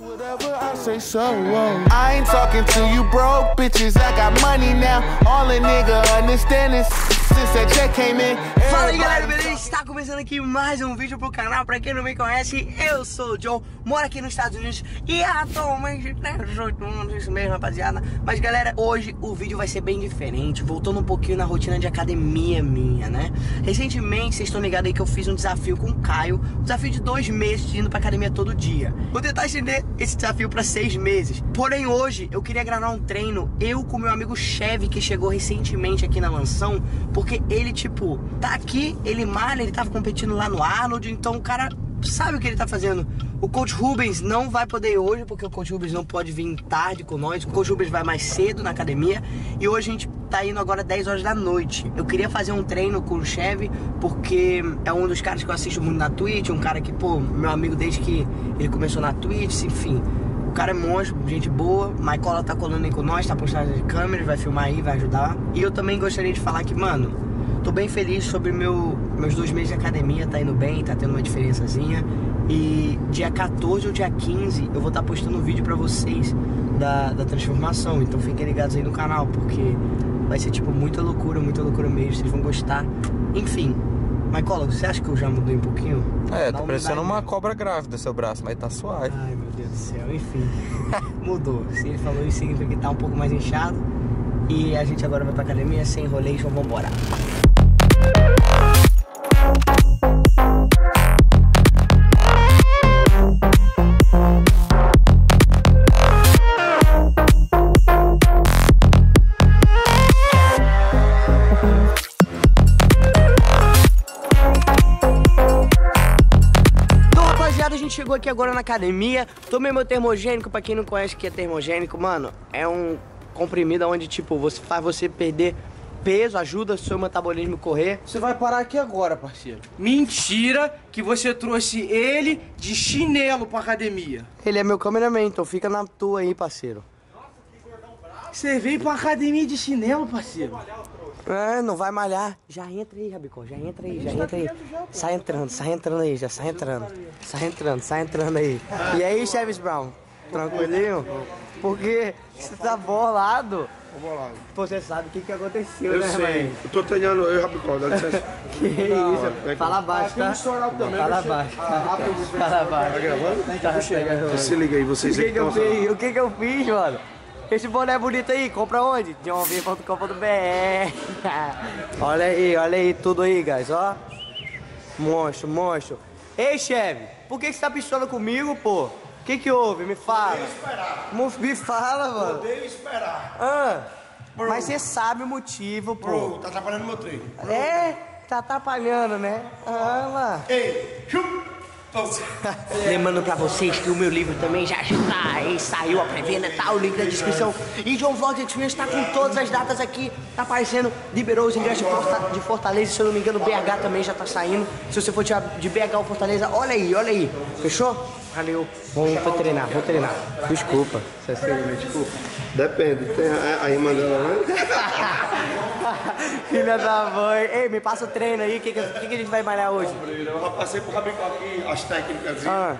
Whatever I say so. Whoa. I ain't talking to you broke bitches. I got money now. All a nigga understand is since that check came in. Fala aí galera, beleza? Está começando aqui mais um vídeo pro canal. Pra quem não me conhece, eu sou o Joe, moro aqui nos Estados Unidos e atualmente 18 anos, isso mesmo, rapaziada. Mas galera, hoje o vídeo vai ser bem diferente, voltando um pouquinho na rotina de academia minha, né? Recentemente, vocês estão ligados aí que eu fiz um desafio com o Caio, um desafio de dois meses de indo pra academia todo dia. Vou tentar estender esse desafio pra seis meses. Porém, hoje eu queria gravar um treino, eu com meu amigo Chevy, que chegou recentemente aqui na mansão, porque ele, tipo, tá aqui, ele malha, ele tava competindo lá no Arnold, então o cara sabe o que ele tá fazendo. O Coach Rubens não vai poder ir hoje, porque o Coach Rubens não pode vir tarde com nós. O Coach Rubens vai mais cedo na academia. E hoje a gente tá indo agora 10 horas da noite. Eu queria fazer um treino com o Chevy, porque é um dos caras que eu assisto muito na Twitch. Um cara que, pô, meu amigo desde que ele começou na Twitch, enfim. O cara é monstro, gente boa. Maicola tá colando aí com nós, tá postando de câmeras, vai filmar aí, vai ajudar. E eu também gostaria de falar que, mano, tô bem feliz sobre meu, meus dois meses de academia, tá indo bem, tá tendo uma diferençazinha. E dia 14 ou dia 15 eu vou estar tá postando um vídeo pra vocês da, da transformação. Então fiquem ligados aí no canal, porque vai ser tipo muita loucura, muita loucura mesmo. Vocês vão gostar. Enfim, Maicola, você acha que eu já mudei um pouquinho? É, tá parecendo uma cobra grávida seu braço, mas tá suave. Ai meu Deus do céu, enfim. Mudou. Se ele falou isso, significa que tá um pouco mais inchado. E a gente agora vai pra academia sem enrolation, vambora. Chegou aqui agora na academia. Tomei meu termogênico, pra quem não conhece o que é termogênico, mano, é um comprimido onde, tipo, você faz você perder peso, ajuda o seu metabolismo a correr. Você vai parar aqui agora, parceiro. Mentira que você trouxe ele de chinelo pra academia. Ele é meu cameraman, então fica na tua aí, parceiro. Você veio pra academia de chinelo, parceiro. É, não vai malhar. Já entra aí, Rabicó, já entra aí, já entra aí. Sai entrando, sai entrando aí, já sai entrando. Sai entrando, sai entrando aí. E aí, Chaves Brown? Tranquilinho? Porque você tá bolado. Bolado. Você sabe o que, que aconteceu, Eu né, sei. mãe? Eu tô treinando, eu e Rabicó, dá licença. Que isso? Fala baixo, tá? Fala baixo. Fala baixo. Tá gravando? Tá. Se liga aí, vocês aí que eu estão fiz? O que que eu fiz, mano? Esse boné bonito aí, compra onde? johnv.com.br Olha aí, olha aí, tudo aí, guys, ó. Monstro, monstro. Ei, chefe, por que que você tá pistola comigo, pô? O que que houve? Me fala. Mo- Me fala, mano. Odeio esperar. Ah, mas você sabe o motivo, pô. Bro, tá atrapalhando meu treino. É, tá atrapalhando, né? Ah, lá. Ei, chum! Lembrando pra vocês que o meu livro também já está aí, saiu a pré-venda, tá o link na descrição. E John Vlog Experience tá com todas as datas aqui, tá aparecendo, liberou os ingressos de Fortaleza, se eu não me engano, BH também já tá saindo. Se você for tirar de BH ou Fortaleza, olha aí, olha aí. Fechou? Valeu. Vamos vou treinar, vou treinar. Desculpa. Se é sério, desculpa. Depende, tem a, a irmã dela, né? Filha da mãe. Ei, me passa o treino aí, o que, que, que que a gente vai malhar hoje? Eu já passei pro Rabicó aqui as técnicas. Ah,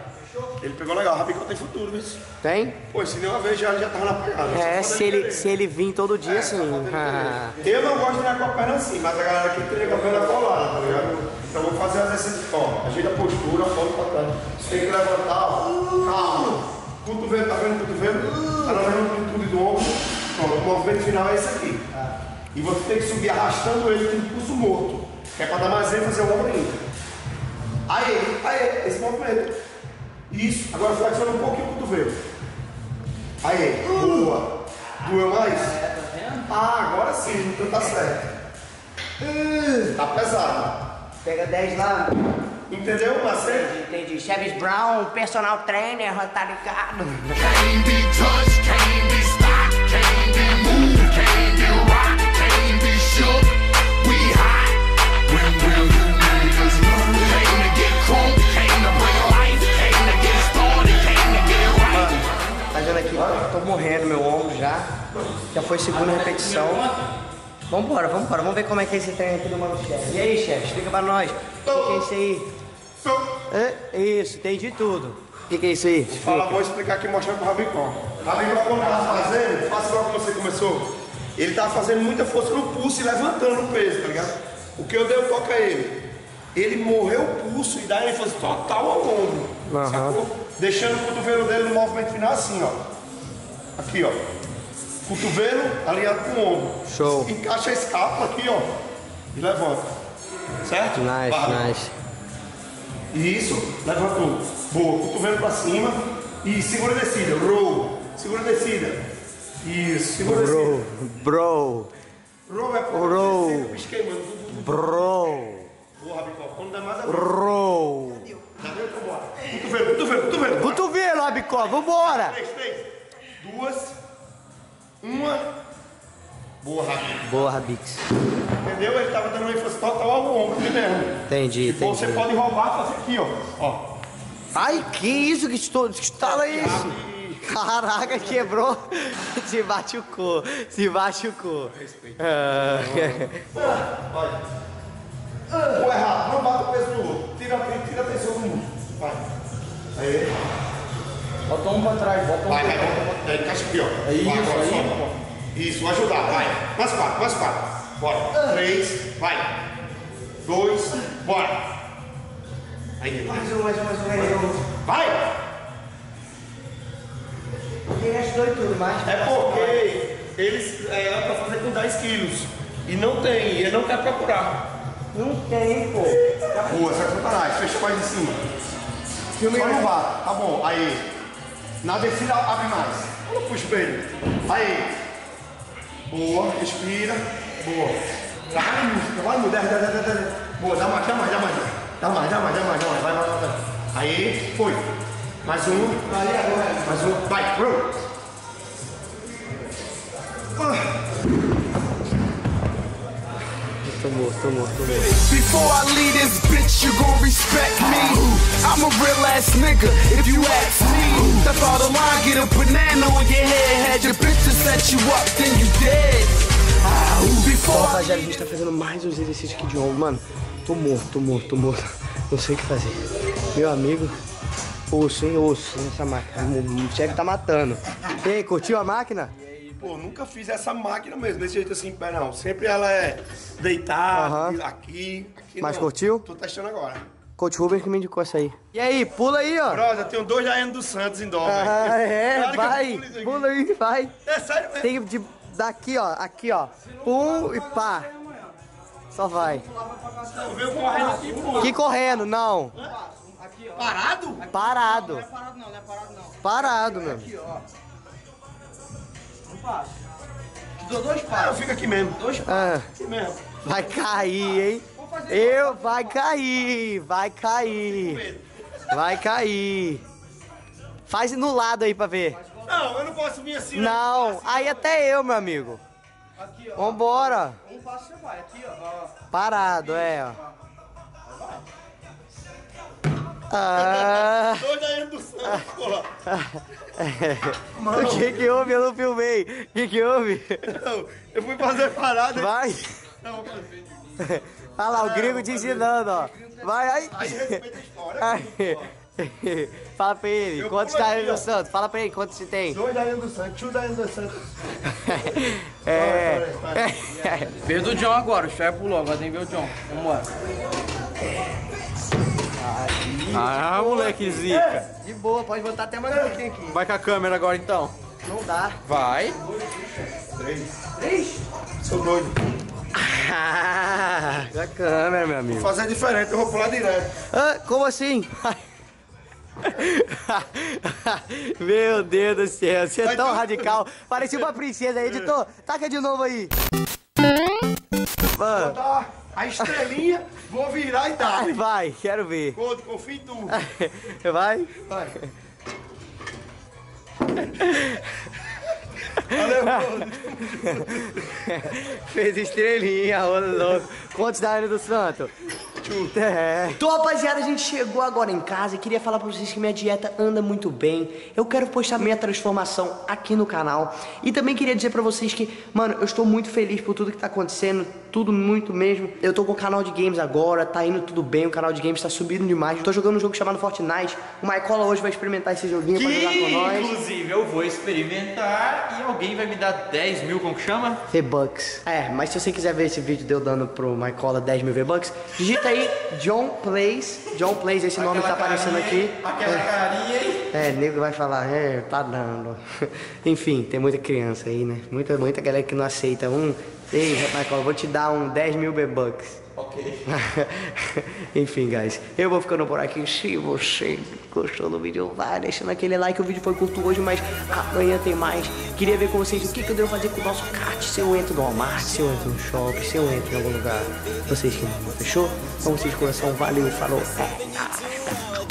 Ele pegou legal, o Rabicó tem futuro, viu? tem? Pô, se nem uma vez já, já tava na pegada. É, se ele, se ele vir todo dia, sim. Ah. Eu não gosto de treinar com a perna assim, mas a galera aqui treina com a perna colada, tá ligado? Então vou fazer as exercícios, ó, ajeita a postura, pode pra trás. Você tem que levantar, ó, calma. Cotovelo, tá vendo o cotovelo? Tá vendo a amplitude do ombro? Pronto, o movimento final é esse aqui. E você tem que subir arrastando ele com o pulso morto, que é pra dar mais ênfase ao ombro ainda. Aí, aí, esse movimento. Isso, agora flexiona um pouquinho o cotovelo. Aí, boa. Doeu mais? Ah, agora sim, então tá certo. Tá pesado. Pega 10 lá. Entendeu? Macete? Entendi. Chaves Brown, personal trainer, tá ligado? Can't be touched, can't be stopped, can't be moved, can't Tô morrendo meu ombro já. Já foi segunda repetição. Vambora, vambora. Vamos ver como é que é esse treino aqui do Mano Chefe. E aí, chefe? Explica pra nós. O que, é isso aí? É, isso, entendi tudo. que, que é isso aí? Fala, vou explicar aqui mostrando pro Rabicó. Rabicó, quando tava fazendo, faça igual que você começou. Ele tava fazendo muita força no pulso e levantando o peso, tá ligado? O que eu dei o toque a ele? Ele morreu o pulso e dá ênfase total ao ombro. Sacou? Deixando o cotovelo dele no movimento final assim, ó. Aqui, ó. Cotovelo alinhado com o ombro. Show. Encaixa a escápula aqui, ó. E levanta. Certo? Nice, Barra. nice. Isso, levantou. Boa, cotovelo pra cima. E segura a descida. Roll. Segura a descida. Isso, segura a Bro, descida. bro, Roll é pra Roll. bro, Boa, Rabicó. Quando dá mais a bro. Veio, então bora. Cotovelo, cotovelo, cotovelo. Cotovelo, Rabicó, vambora. Três, três. Duas. Uma. Boa, Rabicó. Boa, Rabix. Entendeu? Ele tava dando ênfase total ao ombro aqui mesmo. Entendi, Tipo, você entendi. pode roubar e fazer aqui, ó. Ó. Ai, que isso? Que estalo é esse? Caraca, quebrou. Se machucou, se machucou. Ah, Ou errado, não bata o peso no outro. Tira, tira a atenção do mundo. Vai. Aí. Bota um pra trás, bota um Vai, pra trás. É, encaixa aqui, ó. É isso, Vai, agora, aí. Isso, vou ajudar, vai. Mais quatro, mais quatro. Bora. Três, vai. Dois, bora. Aí, mais um, mais um, mais um, mais um. Vai! Ele ajudou em tudo, mas. É porque eles é, é pra fazer com 10 quilos. E não tem, ele não quer procurar. Não tem, pô. Boa, sacanagem, fecha mais em cima. Só não bate, tá bom. Aí. Na descida abre mais. Olha pro espelho. Aí. Boa, respira. Boa. Vai, música, vai. Desce, desce, desce, desce. Boa, dá mais, dá mais, dá mais. Dá mais, dá mais, dá mais, dá mais. Vai, vai, vai. vai. Aí, foi. Mais um. Mais um. Vai, bro. Tomou, tomou, tomou. Before I leave this bitch, you gon' respect me. I'm a real ass nigga, if you ask me. That's all the line, get a banana on your head. Had your bitch to set you up, then you dead. Ah, before I rapaziada, a gente tá fazendo mais uns exercícios aqui de ombro. Mano, tô morto, tô morto, tô morto. Não sei o que fazer. Meu amigo, osso, hein, osso nessa máquina. O chefe tá matando. E aí, curtiu a máquina? Pô, nunca fiz essa máquina mesmo, desse jeito assim, em pé não. Sempre ela é deitada, Aham. aqui, aqui Mas não. curtiu? Tô testando agora. Coach Rubens que me indicou essa aí. E aí, pula aí, ó. Eu tenho dois Daiane dos Santos em dó, Ah, velho. é, Claro que eu vai. pulo. Pula aí, vai. É sério mesmo. Tem que de, daqui, ó, aqui, ó. Pum e pá. Só vai. Eu venho correndo aqui, pô. Que correndo, não. Parado? Parado. Não é parado não, não é parado não. Parado, meu. Aqui, ó. Um passo. Dou dois Ah, eu passos. fico aqui mesmo. Dois passos. Ah, Aqui mesmo. vai cair, hein? Eu, vai cair, vai cair. Vai cair. Faz no lado aí pra ver. Não, eu não posso vir assim. Não, aí até eu, meu amigo. Aqui, ó. Vambora. Um passo você vai. Aqui, ó. Parado, é, ó. Ah, porra. o que que houve? Eu não filmei. O que que houve? Não, eu fui fazer parada. Vai. Não, vou fazer. Olha lá, o gringo te ensinando, ó. Vai, aí. Aí respeita a história. Aí. Fala pra ele, Eu quantos aí no ó. Santos? Fala pra ele quantos você tem. Dois Daiane dos Santos, two Daiane dos Santos. É. Vez do John agora, o chefe pulou, agora tem que ver o John. Vambora. Ah, moleque zica. De boa, pode botar até mais um pouquinho aqui. Vai com a câmera agora então. Não dá. Vai. Sou doido. Ah, câmera, meu amigo. Vou fazer diferente, eu vou pular direto. Ah, como assim? Meu Deus do céu, você é tão radical. Parecia uma princesa, editor. Taca de novo aí. Mano, Tá, a estrelinha, vou virar e dar. vai, vai, quero ver. Conto, confio em tu. Vai? Vai. Fez estrelinha, louco. Quantos da Ana do Santo? É. Então, rapaziada, a gente chegou agora em casa e queria falar pra vocês que minha dieta anda muito bem. Eu quero postar minha transformação aqui no canal. E também queria dizer pra vocês que, mano, eu estou muito feliz por tudo que tá acontecendo. Tudo muito mesmo. Eu tô com o canal de games agora, tá indo tudo bem, o canal de games tá subindo demais. Eu tô jogando um jogo chamado Fortnite. O Maicola hoje vai experimentar esse joguinho pra jogar com Que, nós. inclusive, eu vou experimentar e alguém vai me dar 10 mil, como que chama? V-Bucks. É, mas se você quiser ver esse vídeo de eu dando pro Maicola 10 mil V-Bucks, digita aí John Plays. John Plays, esse nome que tá aparecendo carinha, aqui. Aquela carinha aí. É, nego vai falar, é, tá dando. Enfim, tem muita criança aí, né? Muita, muita galera que não aceita um. Ei, Michael, vou te dar um 10 mil B-Bucks. Ok. Enfim, guys, eu vou ficando por aqui. Se você gostou do vídeo, vai deixando aquele like. O vídeo foi curto hoje, mas amanhã tem mais. Queria ver com vocês o que, que eu devo fazer com o nosso kart. Se eu entro no Walmart, se eu entro no shopping, se eu entro em algum lugar. Vocês que não fechou? Então vocês de coração, valeu, falou.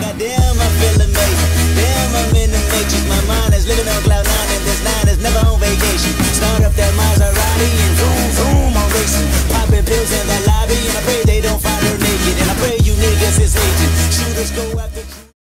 Amazing. Damn, I'm in the matrix. My mind is living on cloud nine, and this nine is never on vacation. Start up that Maserati and zoom, zoom, I'm racing. Popping pills in the lobby, and I pray they don't find her naked. And I pray you niggas is hating. Shooters go out.